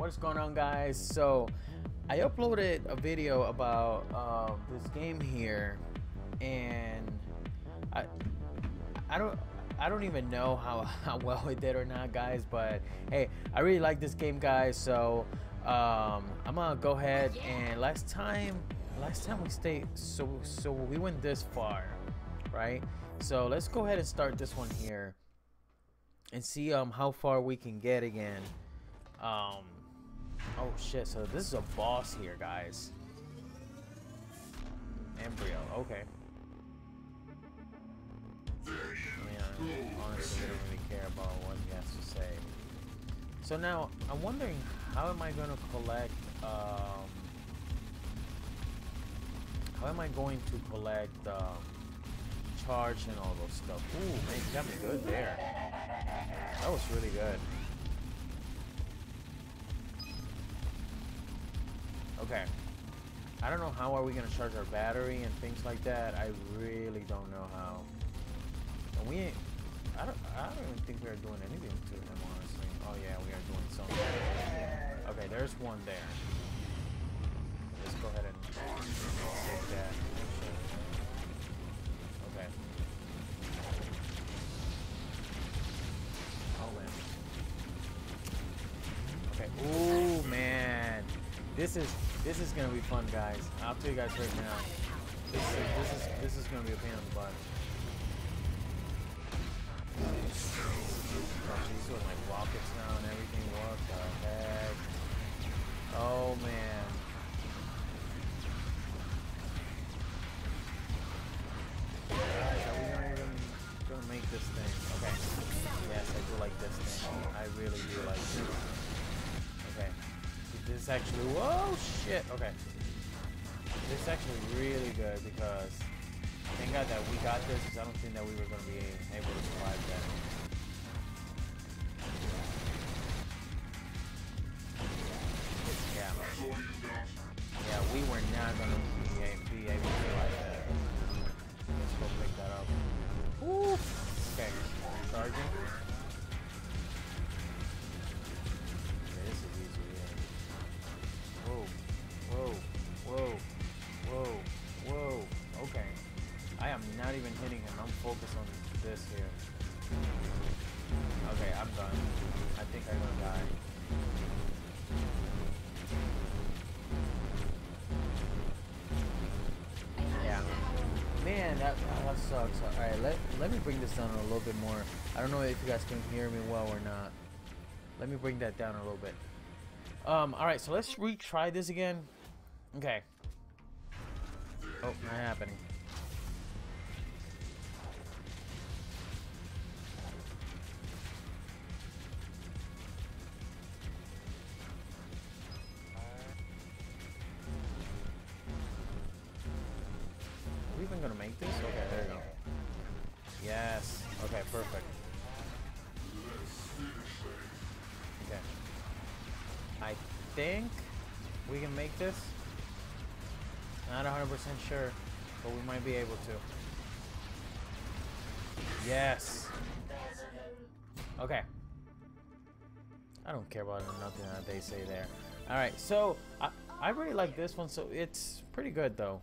What's going on guys? So I uploaded a video about uh, this game here and I I don't I don't even know how, how well it did or not guys but hey I really like this game guys so um, I'm gonna go ahead and last time last time we stayed so so we went this far right so let's go ahead and start this one here and see um how far we can get again um oh shit so this is a boss here guys embryo okay yeah, honestly, I don't really care about what he has to say. So now, I'm wondering, how am I going to collect, um, how am I going to collect, um, charge and all those stuff? Ooh, man, you got me good there. That was really good. Okay. I don't know how are we going to charge our battery and things like that. I really don't know how. And we ain't, I don't, I don't even think we are doing anything to him, honestly. Oh yeah, we are doing something. Okay, there's one there. Let's go ahead and take that. Okay. Oh man. Okay. Ooh man, this is this is gonna be fun, guys. I'll tell you guys right now. This is this is this is gonna be a pain in the butt. Oh, she's doing like rockets now and everything. What the heck? Oh man. Actually. Whoa, shit. Okay. This is actually really good because thank God that we got this because I don't think that we were going to be able to survive that. Yeah. We were not going to be, able to survive that. Let's go pick that up. Woo! Okay, charging. Whoa, whoa. Okay. I am not even hitting him. I'm focused on this here. Okay, I'm done. I think I'm gonna die. Yeah. Man, that, that sucks. Alright, let, let me bring this down a little bit more. I don't know if you guys can hear me well or not. Let me bring that down a little bit. Um, alright, so let's retry this again. Okay. Oh, not happening. Are we even gonna make this? Okay, there you go. Yes. Okay, perfect. Okay. I think we can make this. Not 100% sure, but we might be able to. Yes. Okay. I don't care about nothing that they say there. All right, so I I really like this one. So it's pretty good though.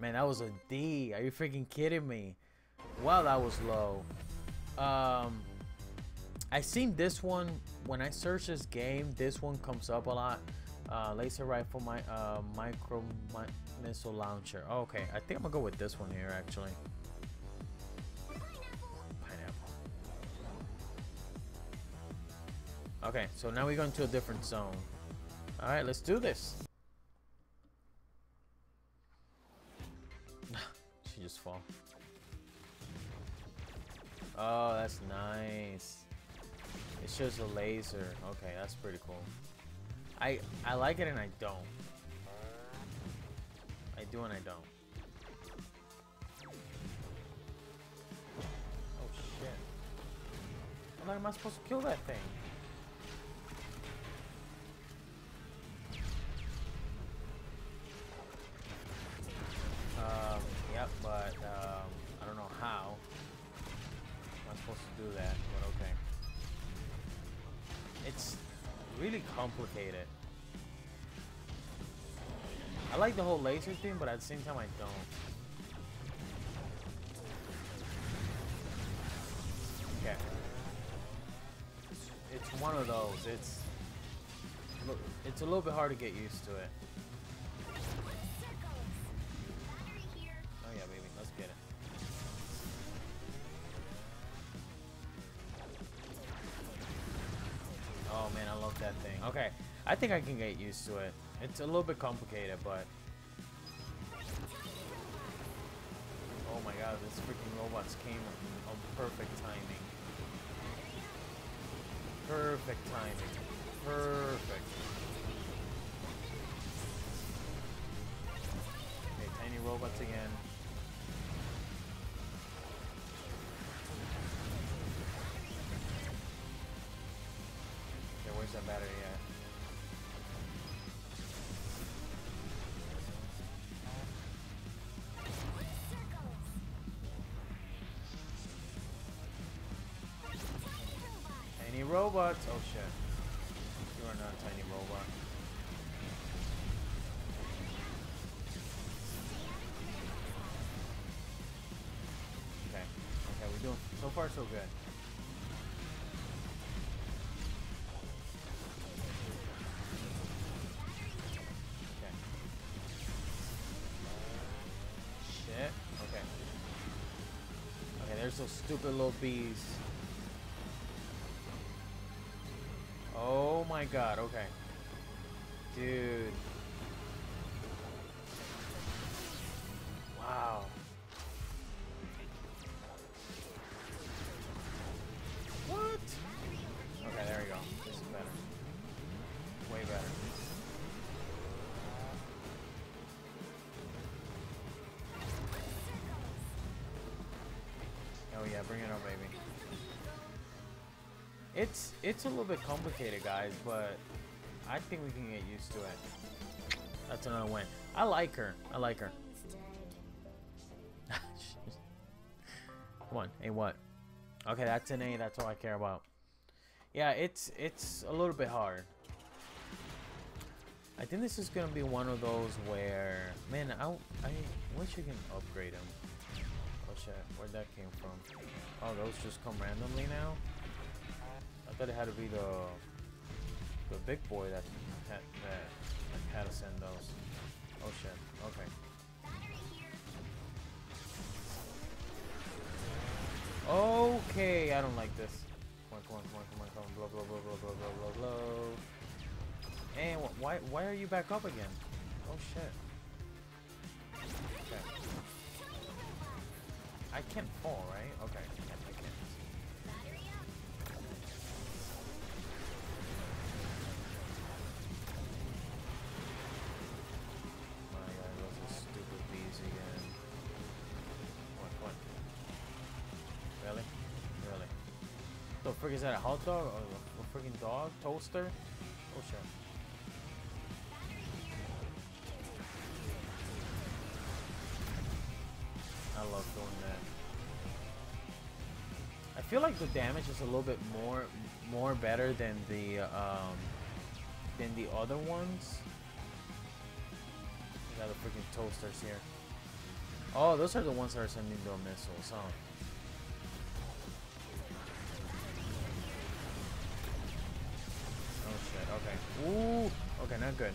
Man, that was a D. Are you freaking kidding me? Wow, that was low. Um, I seen this one when I search this game. This one comes up a lot. Uh, laser rifle, my uh, micro mi missile launcher. Oh, okay, I think I'm gonna go with this one here actually. Pineapple. Okay, so now we're going to a different zone. All right, let's do this. she just fall. Oh, that's nice. It shows a laser. Okay, that's pretty cool. I I like it and I don't. I do and I don't. Oh shit. How am I supposed to kill that thing? Really complicated. I like the whole laser thing, but at the same time I don't. Okay. It's one of those. It's it's a little bit hard to get used to it. Think I can get used to it. It's a little bit complicated, but... Oh my god, this freaking robots came on perfect timing. Perfect timing. Perfect. Okay, tiny robots again. Where's that battery at? Robots. Oh shit. You are not a tiny robot. Okay. Okay, we're doing so far so good. Okay. Shit. Okay. Okay, there's those stupid little bees. God, okay. Dude. Wow. What? Okay, there we go. This is better. Way better. Oh yeah, bring it on, baby. It's it's a little bit complicated, guys, but I think we can get used to it. That's another win. I like her. I like her. Come on, hey, what? Okay, that's an A. That's all I care about. Yeah, it's it's a little bit hard. I think this is gonna be one of those where, man, I I wish you can upgrade them. Oh shit, where'd that came from? Oh, those just come randomly now. Thought it had to be the the big boy that had, that had to send those. Oh shit. Okay. Okay, I don't like this. Come on, come on, come on, come on, come on. Blow, blow, blow, blow, blow, blow, blow, blow. And why, why are you back up again? Oh shit. Okay. I can't fall, right? Okay. I can't. Is that a hot dog or a freaking dog? Toaster? Oh shit. I love doing that. I feel like the damage is a little bit more more better than the um than the other ones. We got the freaking toasters here. Oh, those are the ones that are sending the missiles, huh? Ooh, okay, not good.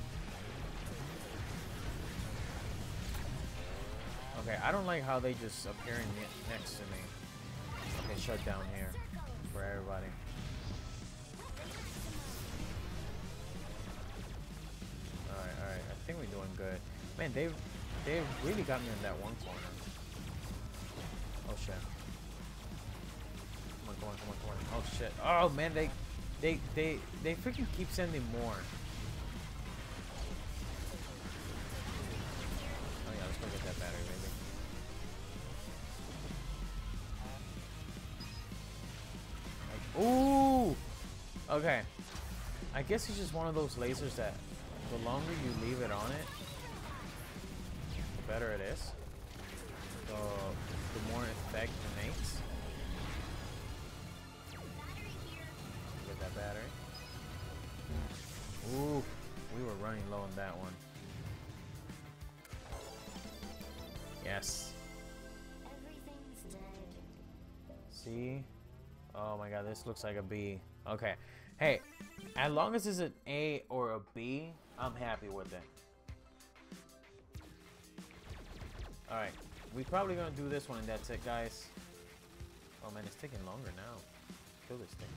Okay, I don't like how they just appear ne next to me. Okay, shut down here for everybody. Alright, alright. I think we're doing good. Man, they've they've really got me in that one corner. Oh shit. Come on, come on, come on, come on. Oh shit. Oh man, they they they they freaking keep sending more. Oh yeah, let's go get that battery, baby. Like, ooh. Okay. I guess it's just one of those lasers that the longer you leave it on it, the better it is. Oh my god, this looks like a B. Okay. Hey, as long as it's an A or a B, I'm happy with it. Alright. we probably gonna do this one and that's it, guys. Oh man, it's taking longer now. Kill this thing.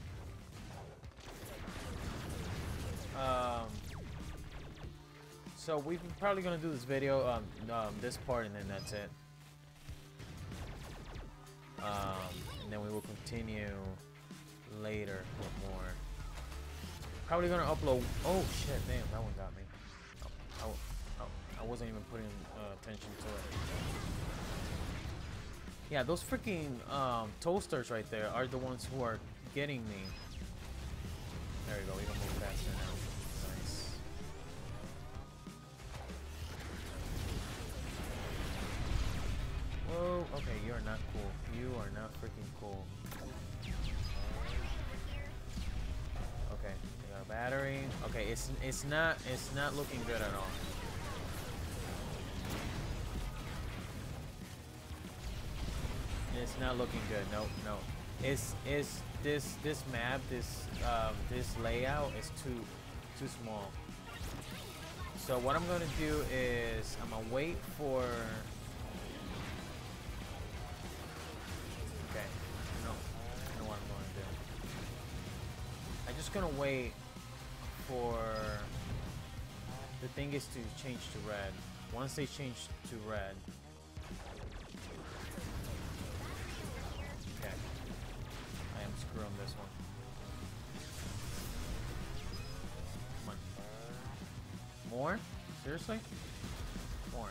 Um, so we're probably gonna do this video, um, um, this part, and then that's it. Um, and then we will continue later with more. Probably gonna upload. Oh shit! Damn, that one got me. Oh, oh, I wasn't even putting uh, attention to it. Yeah, those freaking um, toasters right there are the ones who are getting me. There we go. We can move faster now. Okay, you are not cool. You are not freaking cool. Okay, we got a battery. Okay, it's it's not it's not looking good at all. It's not looking good. Nope, no. It's it's this this map, this um, this layout is too too small. So what I'm gonna do is I'm gonna wait for. Just gonna wait for the thing is to change to red. Once they change to red, Okay. I am screwing this one. Come on. More? Seriously? More.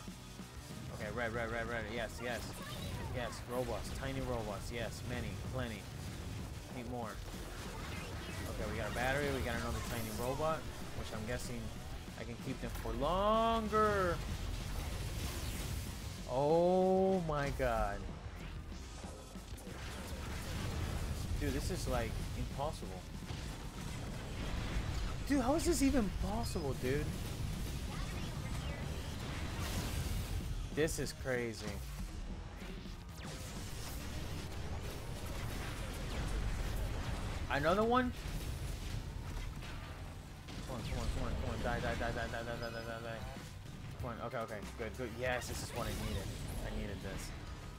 Okay, red, red, red, red. Yes, yes. Yes, robots. Tiny robots. Yes, many. Plenty. Need more. Okay, we got a battery. We got another tiny robot, which I'm guessing I can keep them for longer. Oh my god. Dude, this is like impossible. Dude, how is this even possible, dude? This is crazy. Another one? Come on, come on. Die, die, die, die, die, die, die, die, die. Come on. Okay, okay. Good, good. Yes, this is what I needed. I needed this.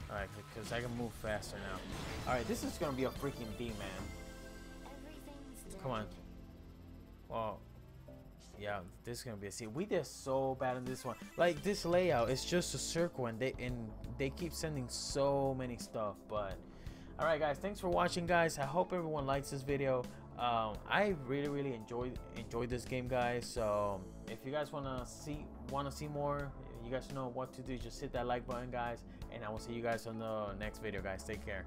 Alright, because I can move faster now. Alright, this is gonna be a freaking D, man. Come on. Well, yeah, this is gonna be a C. We did so bad in this one. Like this layout, it's just a circle, and they and they keep sending so many stuff. But all right, guys, thanks for watching, guys. I hope everyone likes this video. Um, I really, really enjoyed enjoyed this game, guys. So if you guys wanna see wanna see more, you guys know what to do. Just hit that like button, guys, and I will see you guys on the next video, guys. Take care.